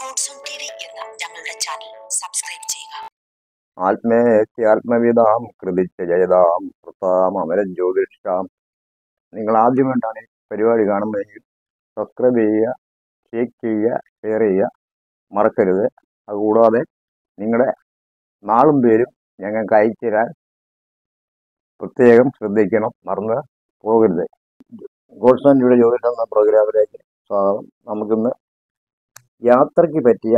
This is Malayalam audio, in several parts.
ഗോഡ്സോൺ ടി എന്ന ഞങ്ങളുടെ ചാനൽ സബ്സ്ക്രൈബ് ചെയ്യുക. ആത്മേത്യ ആത്മവിതാം കൃതിച്ച ജയതാം കൃതാം അമര ജ്യോതിഷാം നിങ്ങൾ ആദ്യമായിട്ടാണ് ഈ പരിപാടി കാണുന്നതെങ്കിൽ സബ്സ്ക്രൈബ് ചെയ്യുക ഷേക്ക് ചെയ്യുക ഷെയർ ചെയ്യുക. മറക്കരുത്. അതുകൂടാതെ നിങ്ങളുടെ നാളും പേരും ഞങ്ങൾക്ക് അയച്ചു തരാൻ പ്രത്യേകം ശ്രദ്ധിക്കണം. മറന്ന് പോകരുത്. ഗോഡ്സ് ആൻഡ് യുടെ ജ്യോതിഷം എന്ന പ്രോഗ്രാമിലേക്ക് സ്വാഗതം. നമുക്കിന്ന് യാത്രയ്ക്ക് പറ്റിയ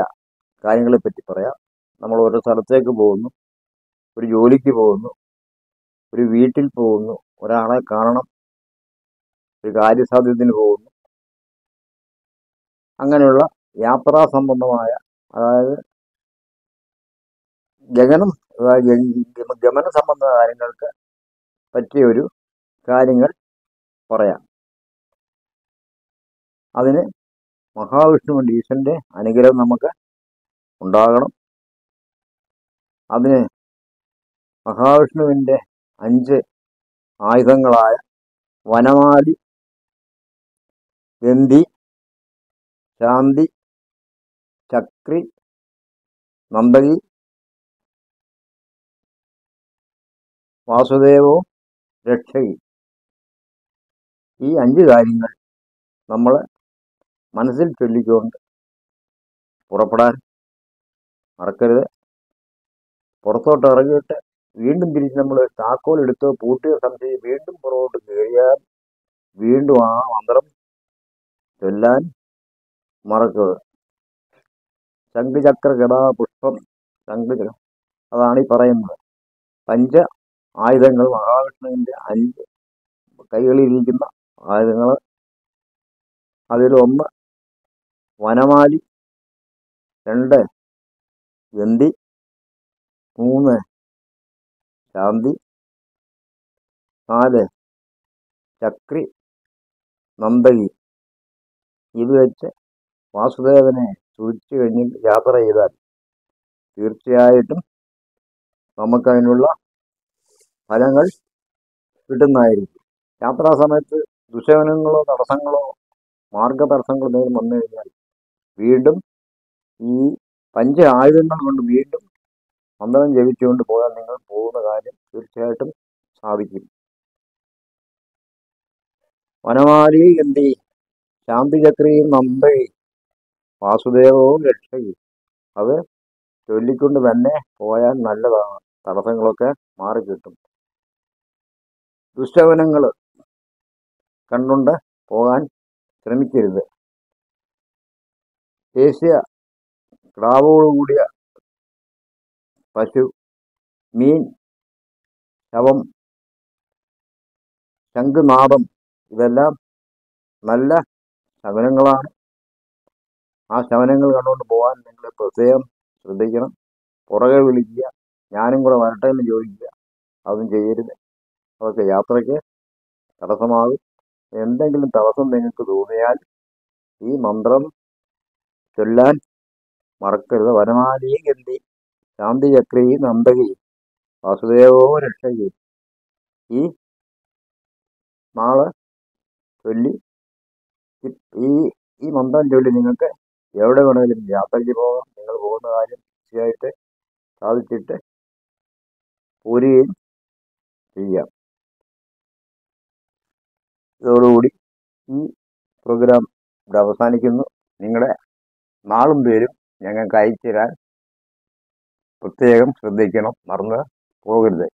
കാര്യങ്ങളെ പറ്റി പറയാം. നമ്മൾ ഓരോ സ്ഥലത്തേക്ക് പോകുന്നു ഒരു ജോലിക്ക് പോകുന്നു ഒരു വീട്ടിൽ പോകുന്നു ഒരാളെ കാണണം ഒരു കാര്യസാധ്യത്തിന് പോകുന്നു. അങ്ങനെയുള്ള യാത്രാ സംബന്ധമായ അതായത് ഗഗനം ഗമന സംബന്ധ കാര്യങ്ങൾക്ക് പറ്റിയ ഒരു കാര്യങ്ങൾ പറയാം. അതിന് മഹാവിഷ്ണുവിന്റെ ഈശ്വരന്റെ അനുഗ്രഹം നമുക്ക് ഉണ്ടാകണം. അതിന് മഹാവിഷ്ണുവിന്റെ അഞ്ച് ആയുധങ്ങളായ വനമാലി ഗന്ധി ശാന്തി ചക്രി നന്ദകി വാസുദേവോ രക്ഷകി ഈ അഞ്ച് കാര്യങ്ങൾ നമ്മൾ മനസ്സിൽ ചൊല്ലിക്കൊണ്ട് പുറപ്പെടാൻ മറക്കരുത്. പുറത്തോട്ട് ഇറങ്ങിയിട്ട് വീണ്ടും തിരിച്ച് നമ്മൾ താക്കോൽ എടുത്ത് പൂട്ടിയ സംശയം വീണ്ടും പുറകോട്ട് കയറിയാൽ വീണ്ടും ആ മന്ത്രം ചൊല്ലാൻ മറക്കരുത്. ശംഖുചക്ര ഗടാ പുഷ്പം ശംഖുചക്ര അതാണ് ഈ പറയുന്നത്. പഞ്ച ആയുധങ്ങൾ മഹാവിഷ്ണുവിന്റെ അഞ്ച് കൈകളിലിരിക്കുന്ന ആയുധങ്ങൾ. അതിലൊന്ന് വനമാലി രണ്ട് ഗന്ധി മൂന്ന് ശാന്തി നാല് ചക്രി നന്ദകി. ഇത് വെച്ച് വാസുദേവനെ സൂചിച്ചു കഴിഞ്ഞ് യാത്ര ചെയ്താൽ തീർച്ചയായിട്ടും നമുക്കതിനുള്ള ഫലങ്ങൾ കിട്ടുന്നതായിരിക്കും. യാത്രാ സമയത്ത് ദുശകനങ്ങളോ തടസ്സങ്ങളോ മാർഗതടസ്സങ്ങളോ എന്തെങ്കിലും വന്നു കഴിഞ്ഞാൽ വീണ്ടും ഈ പഞ്ച ആയുധങ്ങൾ കൊണ്ട് വീണ്ടും മന്ത്രം ജപിച്ചുകൊണ്ട് പോയാൽ നിങ്ങൾ പോകുന്ന കാര്യം തീർച്ചയായിട്ടും സാധിക്കും. വനമാലി ഗന്ധി ശാന്തിചക്രിയും നമ്പയി വാസുദേവവും രക്ഷയും. അത് ചൊല്ലിക്കൊണ്ട് തന്നെ പോയാൽ നല്ലതാണ്. തടസ്സങ്ങളൊക്കെ മാറിക്കിട്ടും. ദുഷ്ടവനങ്ങൾ കണ്ടുകൊണ്ട് പോകാൻ ശ്രമിക്കരുത്. ദേശീയ ക്രാവോടുകൂടിയ പശു മീൻ ശവം ശംഖുനാദം ഇതെല്ലാം നല്ല ശവനങ്ങളാണ് ആ ശവനങ്ങൾ കണ്ടുകൊണ്ട് പോകാൻ നിങ്ങൾ പ്രത്യേകം ശ്രദ്ധിക്കണം. പുറകെ വിളിക്കുക. ഞാനും കൂടെ വരട്ടെ എന്ന് ചോദിക്കുക. അതും ചെയ്യരുത്. അതൊക്കെ യാത്രയ്ക്ക് തടസ്സമാകും. എന്തെങ്കിലും തടസ്സം നിങ്ങൾക്ക് തോന്നിയാൽ ഈ മന്ത്രം ചൊല്ലാൻ മറക്കരുത്. വനമാലിയും ഗന്ധി ശാന്തി ചക്രി നന്ദകി വാസുദേവോ രക്ഷകി ഈ നാളെ ചൊല്ലി ഈ ഈ മന്ത്രം ചൊല്ലി നിങ്ങൾക്ക് എവിടെ വേണമെങ്കിലും യാത്രയ്ക്ക് പോകാം. നിങ്ങൾ പോകുന്ന കാര്യം തീർച്ചയായിട്ട് സാധിച്ചിട്ട് പോരുകയും ചെയ്യാം. ഇതോടുകൂടി ഈ പ്രോഗ്രാം ഇവിടെ അവസാനിക്കുന്നു. നിങ്ങളുടെ നാളും പേരും ഞങ്ങൾക്ക് അയച്ചു തരാൻ പ്രത്യേകം ശ്രദ്ധിക്കണം. മറന്ന് പോകരുത്.